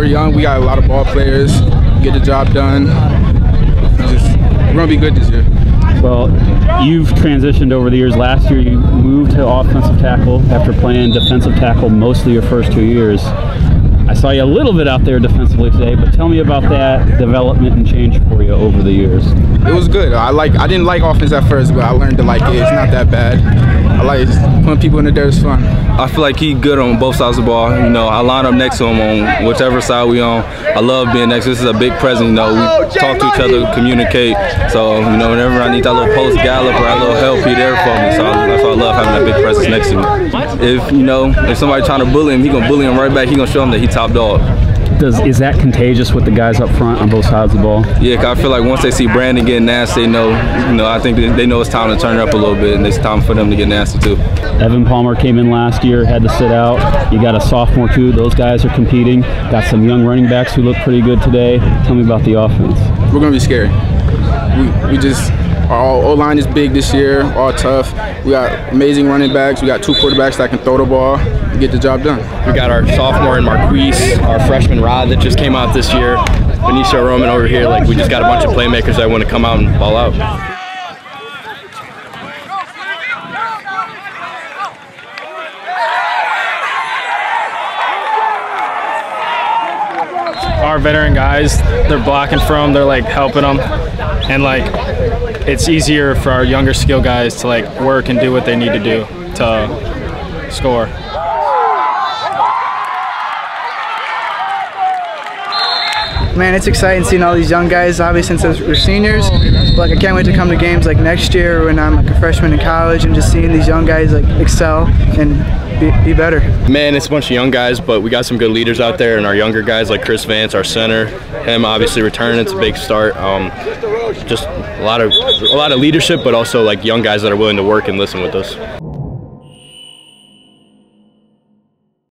we're young. We got a lot of ball players. Get the job done. Just, we're gonna be good this year. Well, you've transitioned over the years. Last year, you moved to offensive tackle after playing defensive tackle mostly your first two years. I saw you a little bit out there defensively today, but tell me about that development and change for you over the years. It was good. I like. I didn't like offense at first, but I learned to like it. It's not that bad. I like putting people in the dirt is fun. I feel like he good on both sides of the ball. You know, I line up next to him on whichever side we on. I love being next. This is a big presence. You know, we oh, talk to each other, communicate. So you know, whenever I need that little post gallop or that little help, he there for me. So that's why I love having that big presence next to me. If you know, if somebody trying to bully him, he gonna bully him right back. He gonna show him that he top dog. Does is that contagious with the guys up front on both sides of the ball? Yeah, I feel like once they see Brandon getting nasty, they know, you know, I think they, they know it's time to turn it up a little bit, and it's time for them to get nasty too. Evan Palmer came in last year, had to sit out. You got a sophomore too. Those guys are competing. Got some young running backs who look pretty good today. Tell me about the offense. We're gonna be scary. We, we just our O line is big this year, all tough. We got amazing running backs. We got two quarterbacks that can throw the ball and get the job done. We got our sophomore in Marquise, our freshman Rod that just came out this year, Benicio Roman over here. Like we just got a bunch of playmakers that want to come out and ball out. our veteran guys, they're blocking from, they're like helping them, and like it's easier for our younger skill guys to like work and do what they need to do to score. Man, it's exciting seeing all these young guys, obviously since we're seniors. But, like I can't wait to come to games like next year when I'm like a freshman in college and just seeing these young guys like excel and be, be better. Man, it's a bunch of young guys, but we got some good leaders out there, and our younger guys like Chris Vance, our center, him obviously returning. It's a big start. Um, just a lot of a lot of leadership, but also like young guys that are willing to work and listen with us.